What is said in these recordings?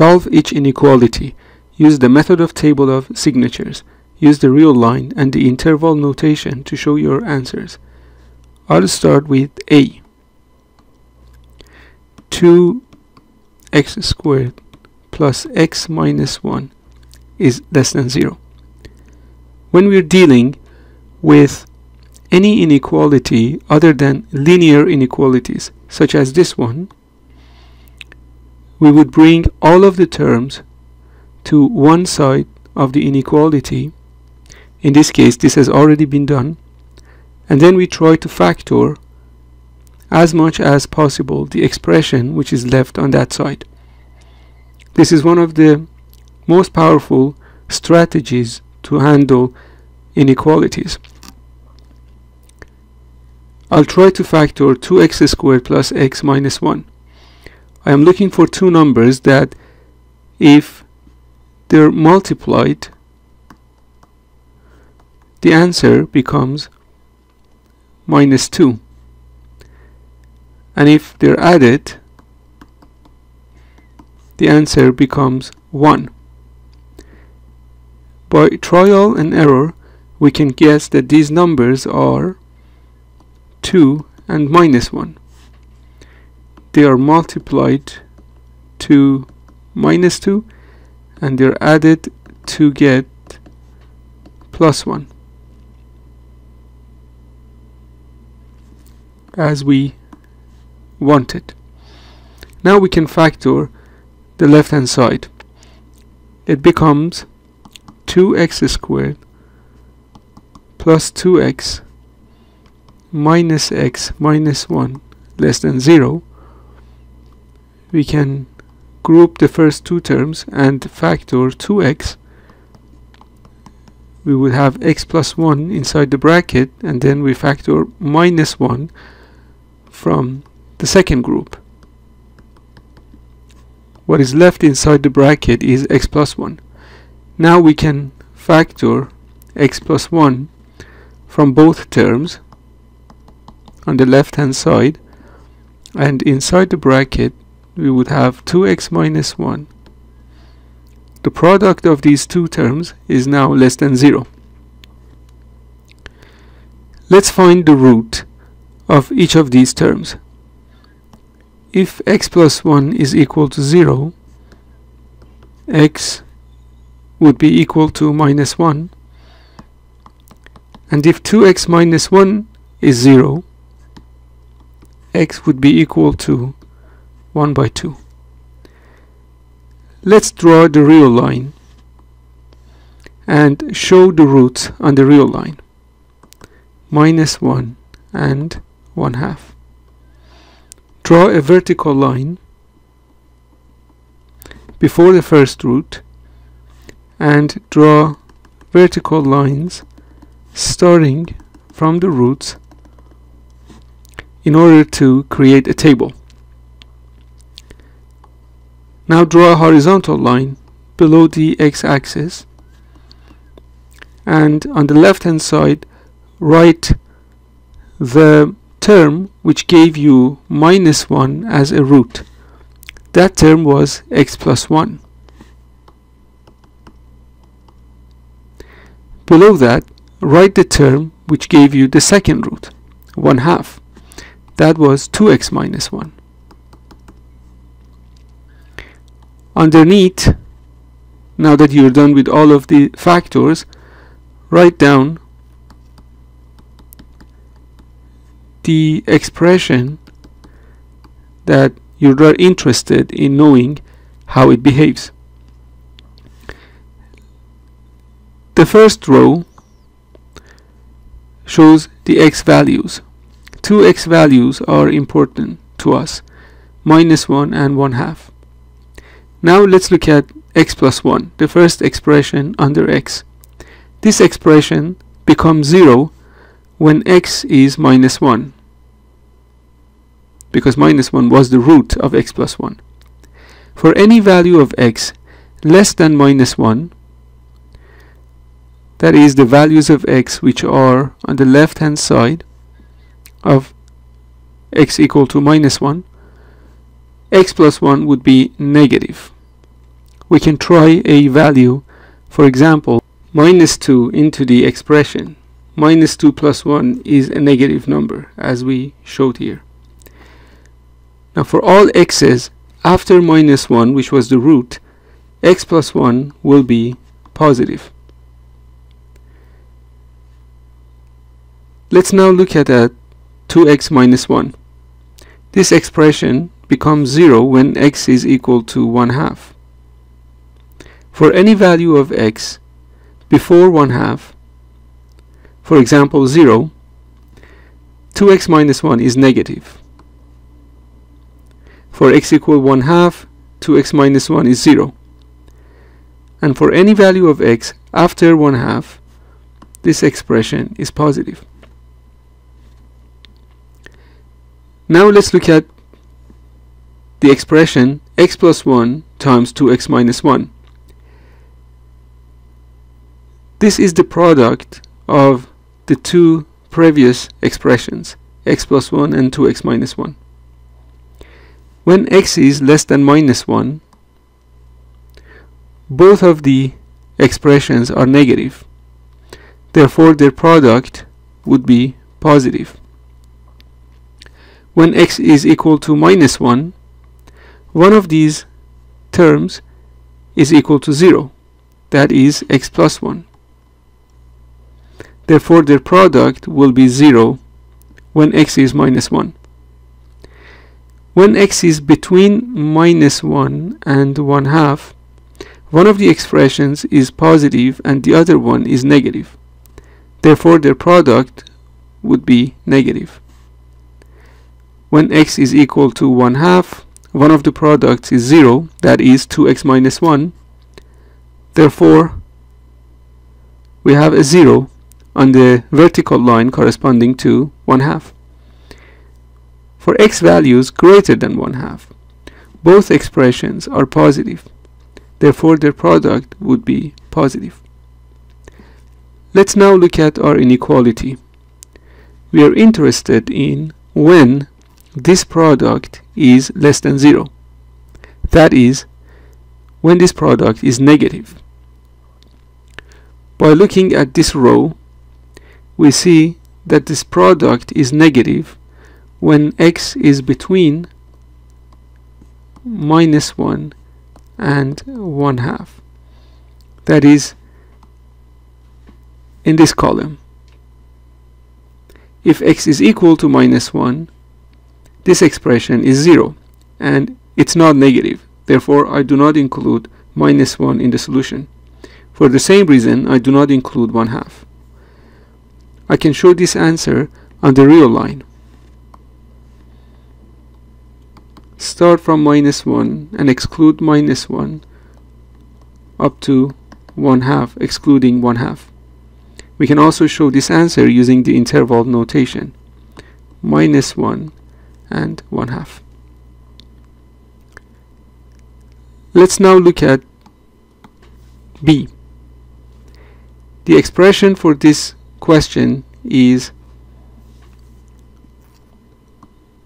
Solve each inequality. Use the method of table of signatures. Use the real line and the interval notation to show your answers. I'll start with A. 2x squared plus x minus 1 is less than 0. When we're dealing with any inequality other than linear inequalities, such as this one, we would bring all of the terms to one side of the inequality. In this case, this has already been done. And then we try to factor as much as possible the expression which is left on that side. This is one of the most powerful strategies to handle inequalities. I'll try to factor 2x squared plus x minus 1. I am looking for two numbers that if they're multiplied the answer becomes minus 2 and if they're added the answer becomes 1 by trial and error we can guess that these numbers are 2 and minus 1 they are multiplied to minus 2 and they're added to get plus 1 as we wanted. Now we can factor the left hand side. It becomes 2x squared plus 2x minus x minus 1 less than 0 we can group the first two terms and factor 2x we would have x plus 1 inside the bracket and then we factor minus 1 from the second group. What is left inside the bracket is x plus 1 now we can factor x plus 1 from both terms on the left hand side and inside the bracket we would have 2x minus 1. The product of these two terms is now less than 0. Let's find the root of each of these terms. If x plus 1 is equal to 0, x would be equal to minus 1. And if 2x minus 1 is 0, x would be equal to 1 by 2. Let's draw the real line and show the roots on the real line. Minus 1 and 1 half. Draw a vertical line before the first root and draw vertical lines starting from the roots in order to create a table. Now draw a horizontal line below the x-axis and on the left hand side write the term which gave you minus 1 as a root. That term was x plus 1. Below that, write the term which gave you the second root, 1 half. That was 2x minus 1. Underneath now that you're done with all of the factors write down the expression that you're interested in knowing how it behaves. The first row shows the x values. Two x values are important to us minus 1 and 1 half now let's look at x plus 1, the first expression under x. This expression becomes 0 when x is minus 1 because minus 1 was the root of x plus 1. For any value of x less than minus 1 that is the values of x which are on the left hand side of x equal to minus 1 x plus 1 would be negative we can try a value for example minus 2 into the expression. Minus 2 plus 1 is a negative number as we showed here. Now for all x's after minus 1 which was the root x plus 1 will be positive. Let's now look at a 2x minus 1 this expression becomes 0 when x is equal to 1 half for any value of x before 1 half for example 0 2x minus 1 is negative. For x equal 1 half 2x minus 1 is 0 and for any value of x after 1 half this expression is positive. Now let's look at the expression x plus 1 times 2x minus 1 this is the product of the two previous expressions x plus 1 and 2x minus 1 when x is less than minus 1 both of the expressions are negative. Therefore their product would be positive. When x is equal to minus 1 one of these terms is equal to 0 that is x plus 1 Therefore, their product will be 0 when x is minus 1. When x is between minus 1 and 1 half, one of the expressions is positive and the other one is negative. Therefore, their product would be negative. When x is equal to 1 half, one of the products is 0, that is 2x minus 1. Therefore, we have a 0 on the vertical line corresponding to 1 half. For x values greater than 1 half, both expressions are positive. Therefore, their product would be positive. Let's now look at our inequality. We are interested in when this product is less than 0. That is, when this product is negative. By looking at this row, we see that this product is negative when x is between minus 1 and 1 half. That is in this column. If x is equal to minus 1 this expression is 0 and it's not negative. Therefore I do not include minus 1 in the solution. For the same reason I do not include 1 half I can show this answer on the real line. Start from minus 1 and exclude minus 1 up to 1 half excluding 1 half. We can also show this answer using the interval notation minus 1 and 1 half. Let's now look at B. The expression for this question is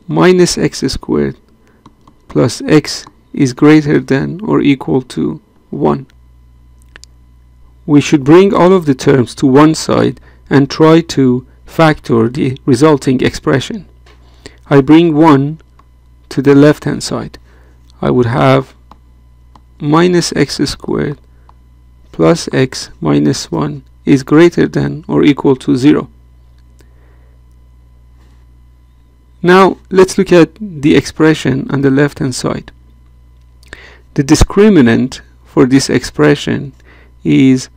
minus x squared plus x is greater than or equal to 1. We should bring all of the terms to one side and try to factor the resulting expression. I bring 1 to the left hand side. I would have minus x squared plus x minus 1 is greater than or equal to 0. Now let's look at the expression on the left hand side. The discriminant for this expression is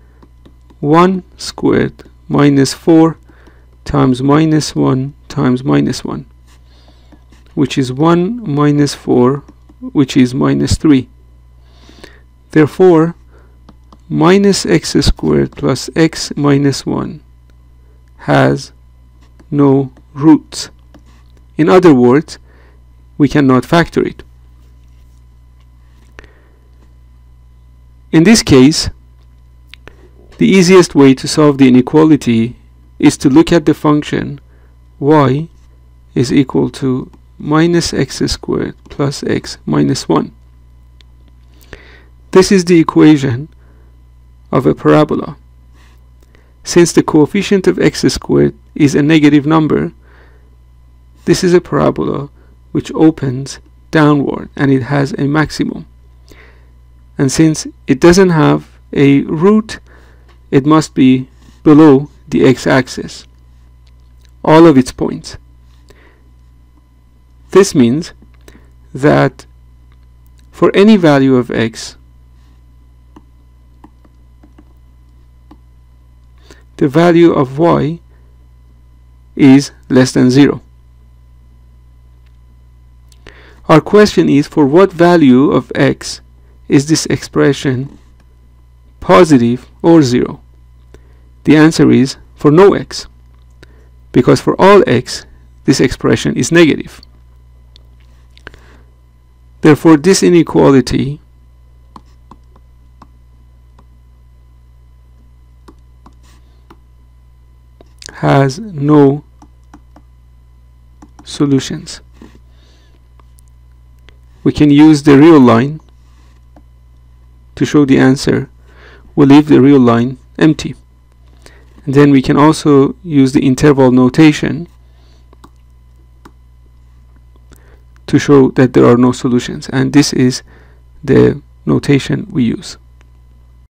1 squared minus 4 times minus 1 times minus 1 which is 1 minus 4 which is minus 3. Therefore minus x squared plus x minus 1 has no roots. In other words, we cannot factor it. In this case, the easiest way to solve the inequality is to look at the function y is equal to minus x squared plus x minus 1. This is the equation of a parabola. Since the coefficient of x squared is a negative number, this is a parabola which opens downward and it has a maximum. And since it doesn't have a root, it must be below the x-axis, all of its points. This means that for any value of x, the value of y is less than 0. Our question is for what value of x is this expression positive or 0? The answer is for no x because for all x this expression is negative. Therefore this inequality has no solutions. We can use the real line to show the answer. We'll leave the real line empty. And then we can also use the interval notation to show that there are no solutions. And this is the notation we use.